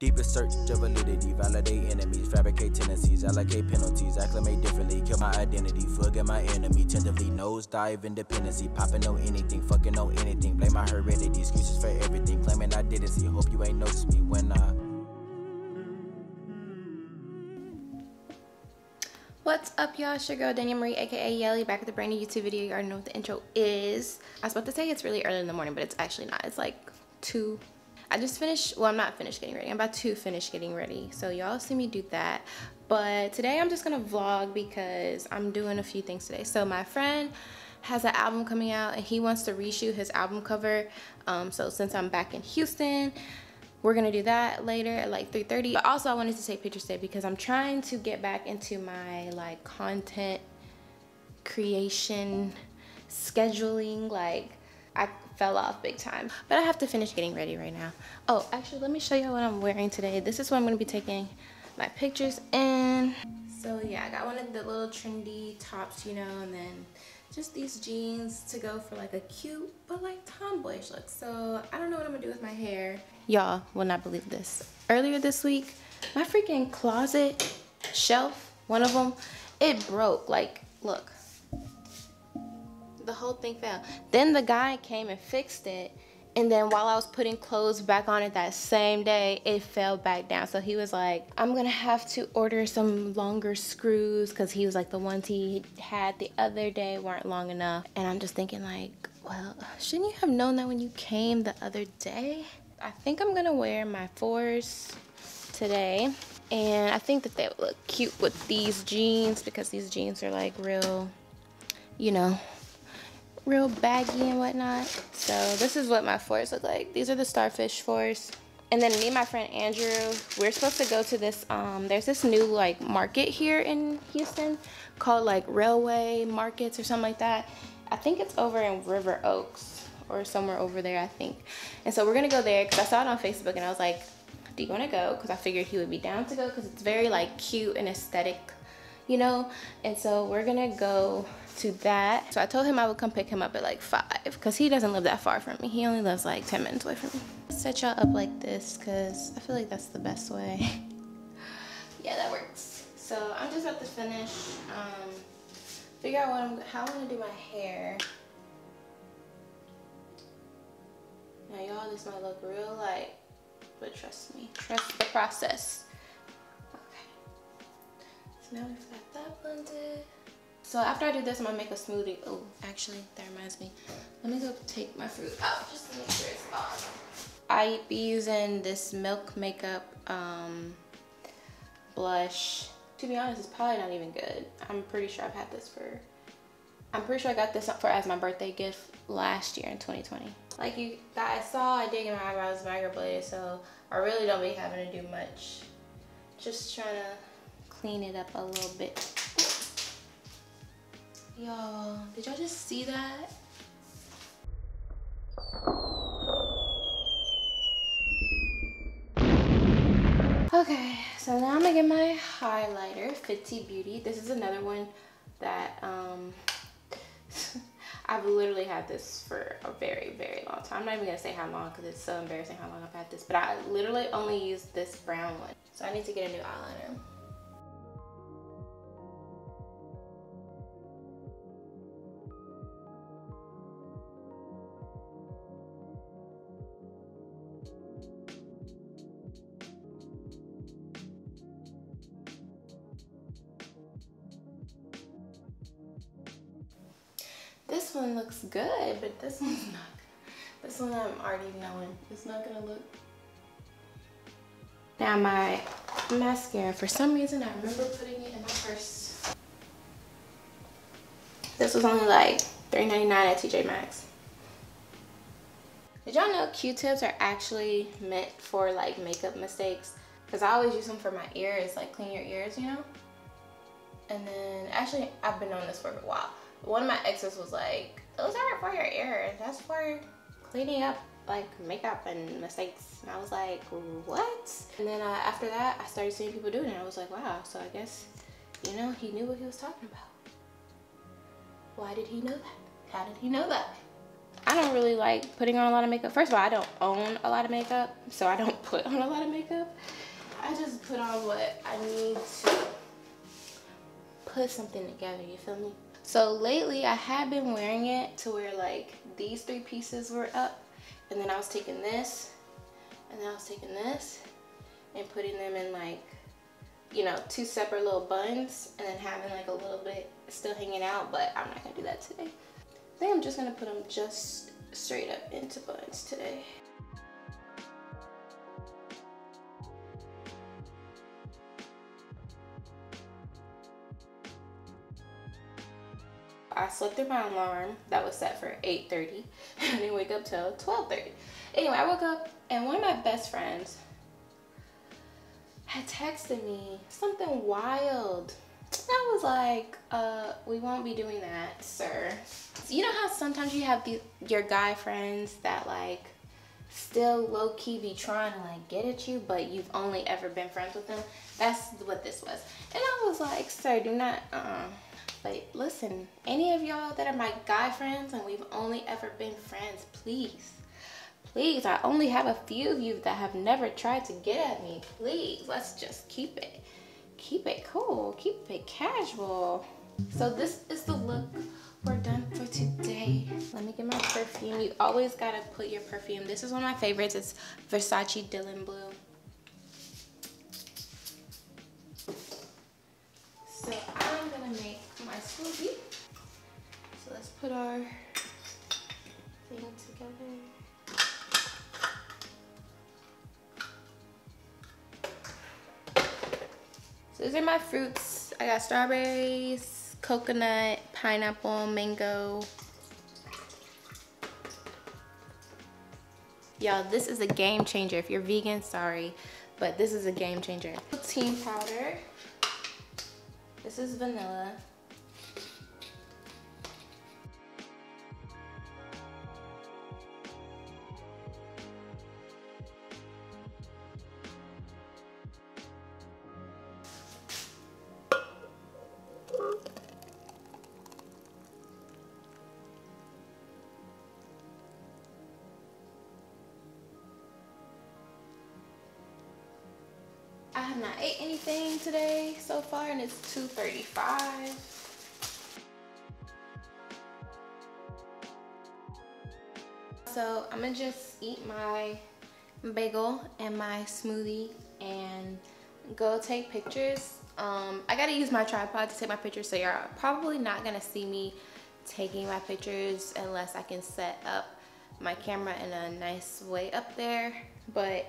Deepest search of validity, validate enemies, fabricate tendencies, allocate penalties, acclimate differently, kill my identity, forget my enemy, tentatively nose dive independency, popping on anything, fucking on anything, blame my heredity, excuses for everything, claiming I didn't see, hope you ain't noticed me when I. What's up y'all, it's your girl Danielle Marie aka Yelly back with a brand new YouTube video. You already know what the intro is. I was about to say it's really early in the morning, but it's actually not. It's like 2 I just finished, well, I'm not finished getting ready. I'm about to finish getting ready. So y'all see me do that. But today I'm just gonna vlog because I'm doing a few things today. So my friend has an album coming out and he wants to reshoot his album cover. Um, so since I'm back in Houston, we're gonna do that later at like 3.30. But also I wanted to take pictures today because I'm trying to get back into my like content creation scheduling like I fell off big time. But I have to finish getting ready right now. Oh, actually, let me show you what I'm wearing today. This is what I'm to be taking my pictures in. So yeah, I got one of the little trendy tops, you know, and then just these jeans to go for like a cute but like tomboyish look. So I don't know what I'm gonna do with my hair. Y'all will not believe this. Earlier this week, my freaking closet shelf, one of them, it broke. Like, look, whole thing fell. Then the guy came and fixed it. And then while I was putting clothes back on it that same day, it fell back down. So he was like, I'm gonna have to order some longer screws because he was like, the ones he had the other day weren't long enough. And I'm just thinking like, well, shouldn't you have known that when you came the other day? I think I'm gonna wear my fours today. And I think that they would look cute with these jeans because these jeans are like real, you know, real baggy and whatnot. So this is what my fours look like. These are the starfish fours. And then me and my friend Andrew, we're supposed to go to this, um, there's this new like market here in Houston called like Railway Markets or something like that. I think it's over in River Oaks or somewhere over there, I think. And so we're gonna go there because I saw it on Facebook and I was like, do you wanna go? Because I figured he would be down to go because it's very like cute and aesthetic, you know? And so we're gonna go to that. So I told him I would come pick him up at like five because he doesn't live that far from me. He only lives like 10 minutes away from me. Set y'all up like this because I feel like that's the best way. yeah, that works. So I'm just about to finish, um, figure out what I'm, how I'm gonna do my hair. Now y'all, this might look real light, but trust me, trust the process. Okay. So now we've got that blended. So after I do this, I'm gonna make a smoothie. Oh, actually, that reminds me. Let me go take my fruit out just to make sure it's off. I be using this Milk Makeup um, blush. To be honest, it's probably not even good. I'm pretty sure I've had this for, I'm pretty sure I got this for as my birthday gift last year in 2020. Like you guys saw, I did get my eyebrows microbladed, so I really don't be having to do much. Just trying to clean it up a little bit. Y'all, did y'all just see that? Okay, so now I'm gonna get my highlighter, Fenty Beauty. This is another one that um, I've literally had this for a very, very long time. I'm not even gonna say how long because it's so embarrassing how long I've had this, but I literally only use this brown one. So I need to get a new eyeliner. This one looks good, but this one's not. This one I'm already knowing it's not gonna look. Now my mascara, for some reason I remember putting it in my purse. This was only like $3.99 at TJ Maxx. Did y'all know Q-tips are actually meant for like makeup mistakes? Because I always use them for my ears, like clean your ears, you know? And then, actually, I've been on this for a while one of my exes was like, those aren't for your ears. That's for cleaning up like makeup and mistakes. And I was like, what? And then uh, after that, I started seeing people doing it. I was like, wow. So I guess, you know, he knew what he was talking about. Why did he know that? How did he know that? I don't really like putting on a lot of makeup. First of all, I don't own a lot of makeup, so I don't put on a lot of makeup. I just put on what I need to put something together, you feel me? So lately I have been wearing it to where like these three pieces were up and then I was taking this and then I was taking this and putting them in like you know two separate little buns and then having like a little bit still hanging out but I'm not gonna do that today. I think I'm just gonna put them just straight up into buns today I slept through my alarm that was set for 8.30. I didn't wake up till 12.30. Anyway, I woke up and one of my best friends had texted me something wild. I was like, uh, we won't be doing that, sir. So you know how sometimes you have the, your guy friends that like still low-key be trying to like get at you, but you've only ever been friends with them? That's what this was. And I was like, sir, do not, uh but listen, any of y'all that are my guy friends and we've only ever been friends, please, please, I only have a few of you that have never tried to get at me. Please, let's just keep it, keep it cool, keep it casual. So this is the look we're done for today. Let me get my perfume. You always gotta put your perfume. This is one of my favorites. It's Versace Dylan Blue. My smoothie. So let's put our thing together. So these are my fruits. I got strawberries, coconut, pineapple, mango. Y'all, this is a game changer. If you're vegan, sorry, but this is a game changer. Protein powder. This is vanilla. Have not ate anything today so far and it's 2.35. So I'm gonna just eat my bagel and my smoothie and go take pictures. Um, I gotta use my tripod to take my pictures so you're probably not gonna see me taking my pictures unless I can set up my camera in a nice way up there. But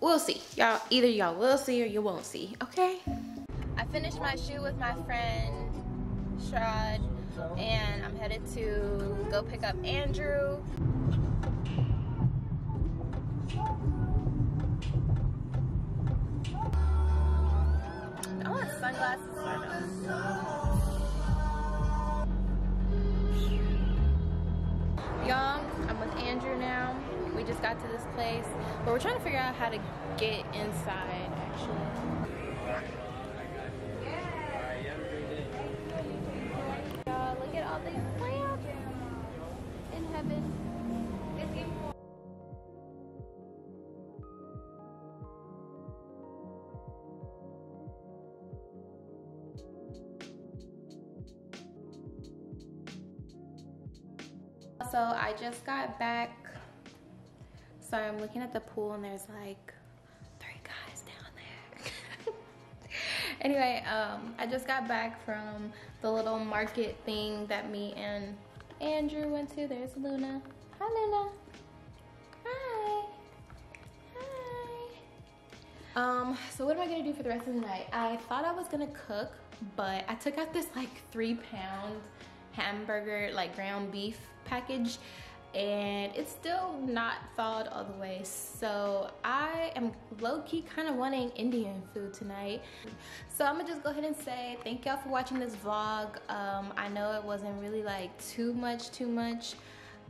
we'll see. Y'all, either y'all will see or you won't see, okay? I finished my shoot with my friend, Rashad, and I'm headed to go pick up Andrew. I want sunglasses Y'all, just got to this place, but we're trying to figure out how to get inside actually. Y'all, look at all these plants in heaven. So I just got back Sorry, I'm looking at the pool and there's like three guys down there. anyway, um, I just got back from the little market thing that me and Andrew went to. There's Luna. Hi, Luna. Hi. Hi. Um, so what am I gonna do for the rest of the night? I thought I was gonna cook, but I took out this like three pound hamburger, like ground beef package and it's still not thawed all the way. So I am low-key kind of wanting Indian food tonight. So I'm gonna just go ahead and say thank y'all for watching this vlog. Um, I know it wasn't really like too much too much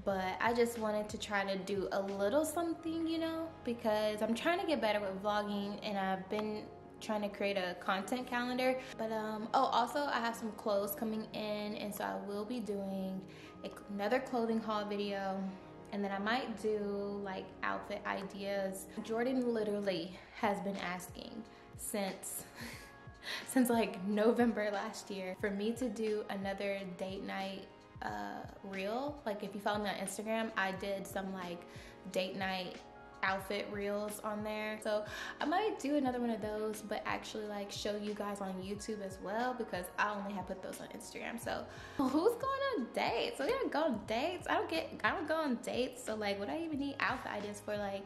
but I just wanted to try to do a little something you know because I'm trying to get better with vlogging and I've been trying to create a content calendar. But um oh also I have some clothes coming in and so I will be doing another clothing haul video and then I might do like outfit ideas. Jordan literally has been asking since since like November last year for me to do another date night uh, reel. Like if you follow me on Instagram, I did some like date night outfit reels on there. So i might do another one of those but actually like show you guys on youtube as well because i only have put those on instagram. So who's going on dates? So yeah go on dates. I don't get i don't go on dates. So like what i even need outfit ideas for? Like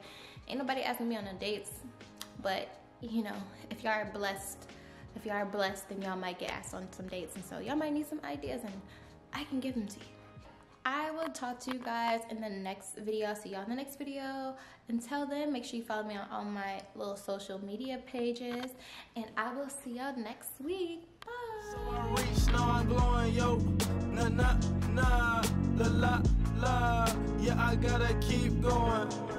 ain't nobody asking me on the dates. But you know if y'all are blessed if y'all are blessed then y'all might get asked on some dates. And so y'all might need some ideas and i can give them to you I will talk to you guys in the next video. I'll see y'all in the next video. Until then, make sure you follow me on all my little social media pages. And I will see y'all next week. Bye. Yeah, I gotta keep going.